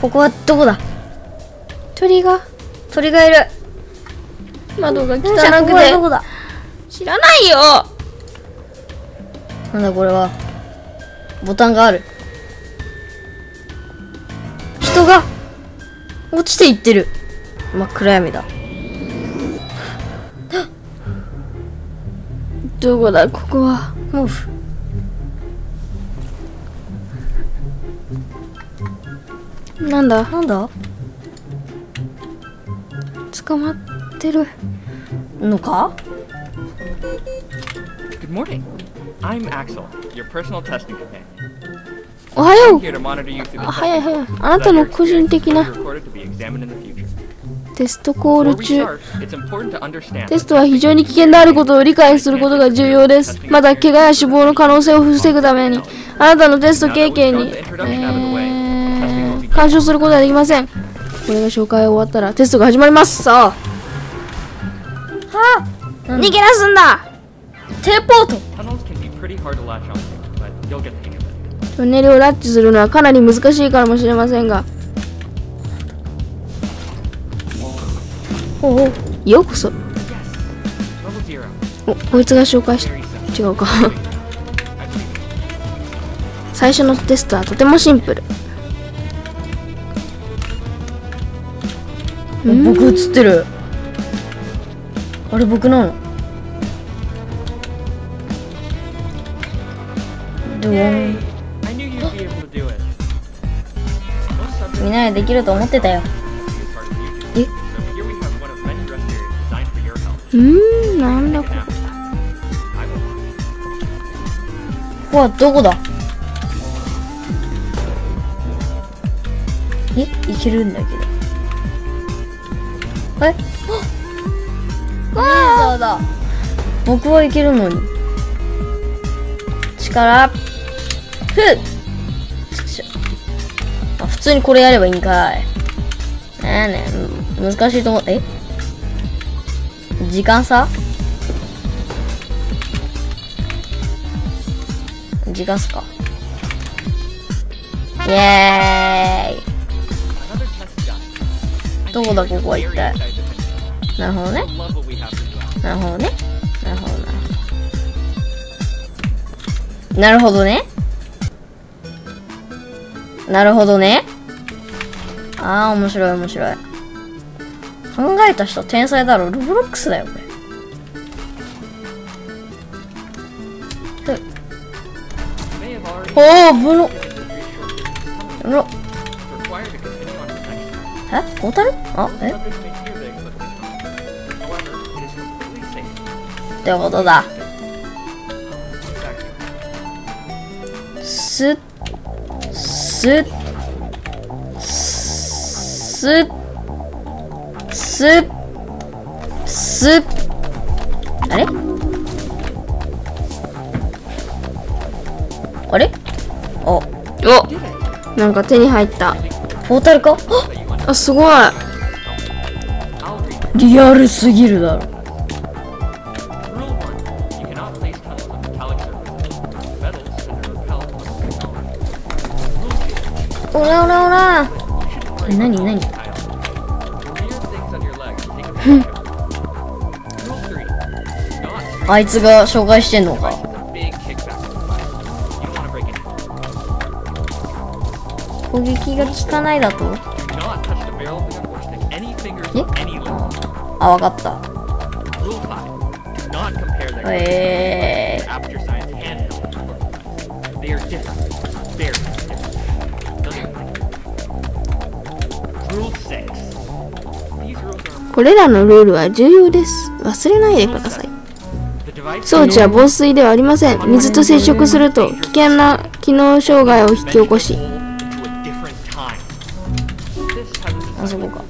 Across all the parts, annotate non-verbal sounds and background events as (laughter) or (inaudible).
ここはどこだ？鳥が？鳥がいる。窓が汚くて。こはどこだ？知らないよ。なんだこれは。ボタンがある。人が？落ちていってる。真っ暗闇だ。どこだ？ここは？毛布なんだ？なんだ？捕まってる。のか？おはようあ早い早いあなたの個人的なテストコール中。テストは非常に危険であることを理解することが重要です。まだ怪我や死亡の可能性を防ぐために。あなたのテスト経験に、干渉することはできません。これが紹介終わったらテストが始まります。さあ。逃げ出すんだ。テレポート.トンネルをラッチするのはかなり難しいかもしれませんが。おおようこそ.おこいつが紹介し.違うか. (laughs) 最初のテストはとてもシンプル僕映ってる。あれ僕なの？ドワン見ないできると思ってたよ。え？うんなんだここここはどこだ？え？いけるんだけど。え？あ。レーザーだ僕はいけるのに。力。ふっ。普通にこれやればいいんかい。ねえねえ難しいと思う。え？時間差？時間差か。イエーイどこだここは一体。なるほどね。なるほどね。なるほどね。なるほどね。ああ面白い面白い。考えた人天才だろ。ロブロックスだよこれ。おおぶろろえ？タル？あ？え？ってことだ。すすすすすあれ？あれ？おお。なんか手に入った。ポータルか？あっ！あすごい。リアルすぎるだろ。おらおらおら。えなになあいつが紹介してんのか。攻撃が効かないだと？あ、わかった。えーこれらのルールは重要です。忘れないでください。装置は防水ではありません。水と接触すると危険な機能障害を引き起こし、遊ぼうか。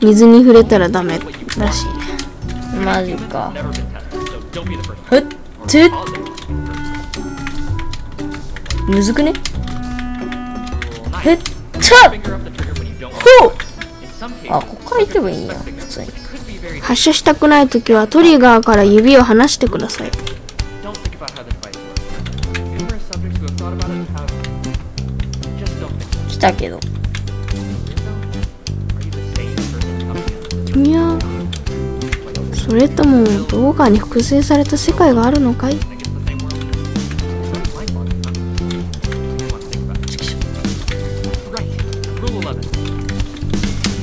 水に触れたらダメらしいマジか。ふっつむずくね？へっちゃほう。あこっから行けばいいや普通に。発射したくない時はトリガーから指を離してください、たけど。いやそれとも動画に複製された世界があるのかい？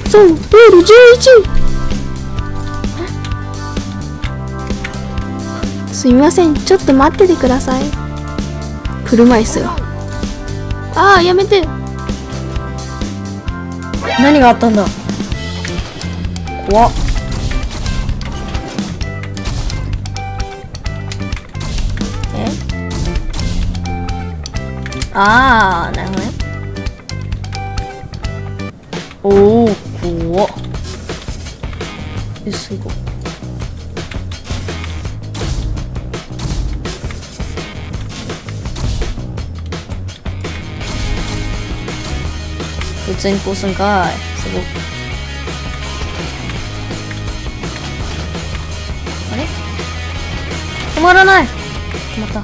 そうルール 11! すみませんちょっと待っててください。車椅子がああやめて。何があったんだ？怖っ。え？あー、なるほどね。おー、怖っ。え、すごい。普通にこうすんかいすごあれ？止まらない。止まった。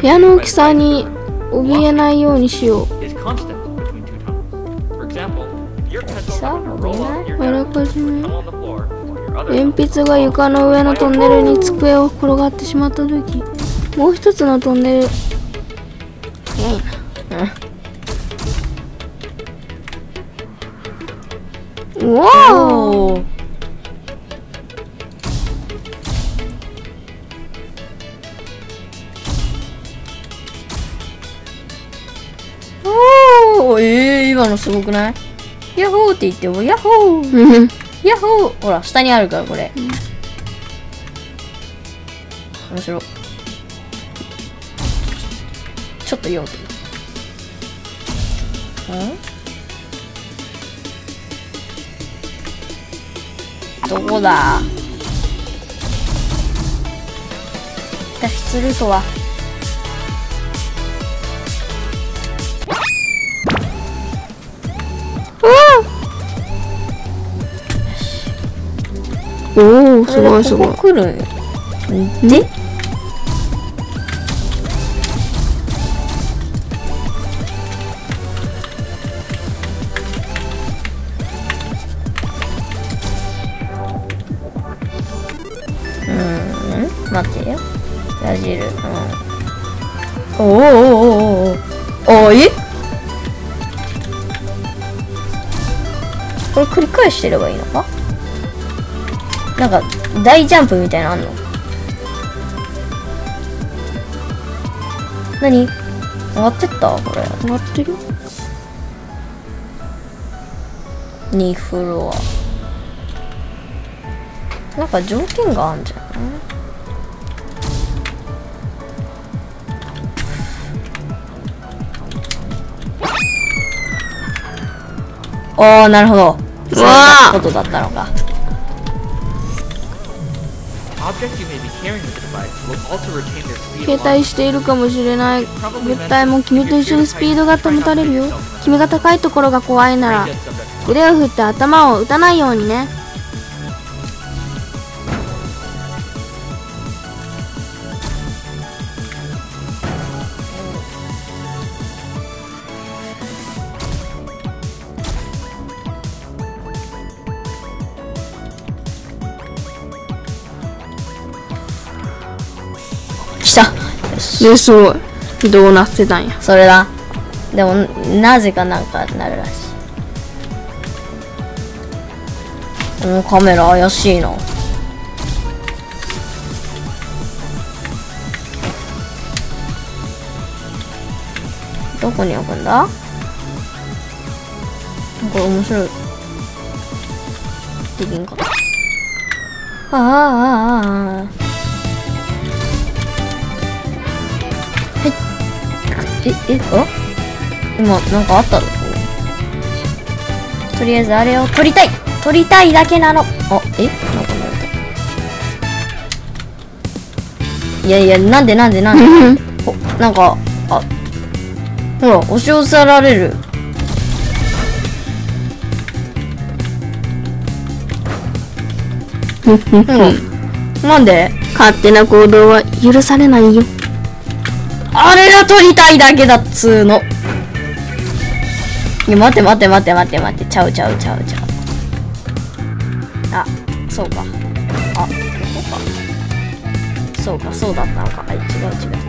部屋の大きさに怯えないようにしよう。さあ、あらかじめ鉛筆が床の上のトンネルに机を転がってしまった時もう一つのトンネルいなうんうわあおー。おーえー、今のすごくない？ヤッホーって言ってもヤッホーうんヤッホーほら、下にあるから、これ。面白い。ちょっと用途。ん？どこだ？脱出するとは。おおすごいすごい。来る？んで待ってよ。矢印うん。おおおおおおおえ？これ繰り返してればいいのか？なんか大ジャンプみたいなのあんの？何？上がってった？これ。上がってる2フロア。なんか条件があんじゃんおーなるほど。そういうわーことだったのか。携帯しているかもしれない。物体も君と一緒にスピードが保たれるよ。君が高いところが怖いなら腕を振って頭を打たないようにね来た。ですごいどうなってたんや。それだ。でもなぜかなんかなるらしい。このカメラ怪しいな。どこに置くんだ？これ面白い。できんかああああああえ、え、あ？今、なんかあったのとりあえずあれを撮りたい。撮りたいだけなの。あ、え？なんかなれた。い。やいや、なんでなんでなんで？(laughs) お、なんか、あ、ほら、押し寄せられる。(laughs) うん。なんで？勝手な行動は許されないよあれが取りたいだけだっつうの。いや、待て待て待て待て待て。ちゃうちゃうちゃうちゃう。あ、そうか。あ、ここか。そうか、そうだったのか。はい、違う違う